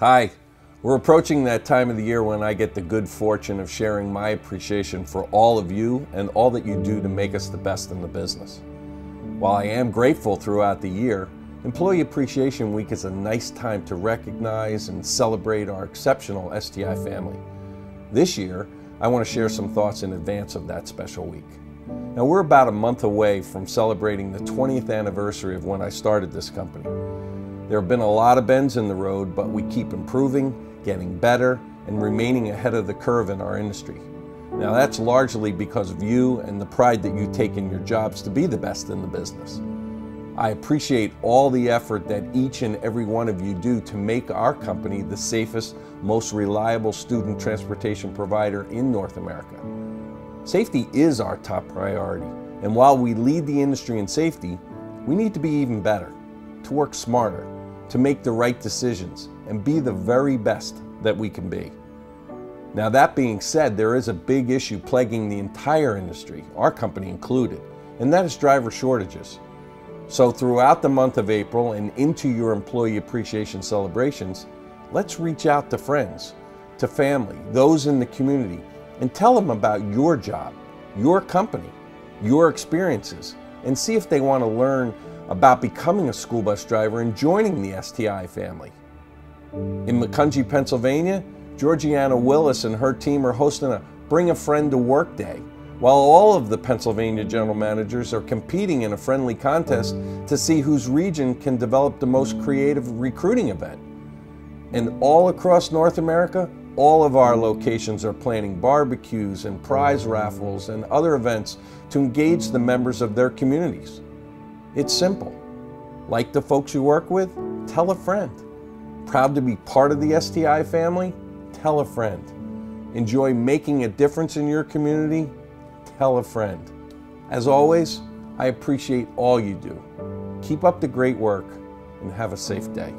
Hi, we're approaching that time of the year when I get the good fortune of sharing my appreciation for all of you and all that you do to make us the best in the business. While I am grateful throughout the year, Employee Appreciation Week is a nice time to recognize and celebrate our exceptional STI family. This year, I want to share some thoughts in advance of that special week. Now, we're about a month away from celebrating the 20th anniversary of when I started this company. There have been a lot of bends in the road, but we keep improving getting better, and remaining ahead of the curve in our industry. Now, that's largely because of you and the pride that you take in your jobs to be the best in the business. I appreciate all the effort that each and every one of you do to make our company the safest, most reliable student transportation provider in North America. Safety is our top priority, and while we lead the industry in safety, we need to be even better, to work smarter, to make the right decisions, and be the very best that we can be. Now, that being said, there is a big issue plaguing the entire industry, our company included, and that is driver shortages. So, throughout the month of April and into your employee appreciation celebrations, let's reach out to friends, to family, those in the community, and tell them about your job, your company, your experiences, and see if they want to learn about becoming a school bus driver and joining the STI family. In Macungie, Pennsylvania, Georgiana Willis and her team are hosting a Bring a Friend to Work Day, while all of the Pennsylvania general managers are competing in a friendly contest to see whose region can develop the most creative recruiting event. And all across North America, all of our locations are planning barbecues and prize raffles and other events to engage the members of their communities. It's simple. Like the folks you work with, tell a friend. Proud to be part of the STI family? Tell a friend. Enjoy making a difference in your community? Tell a friend. As always, I appreciate all you do. Keep up the great work and have a safe day.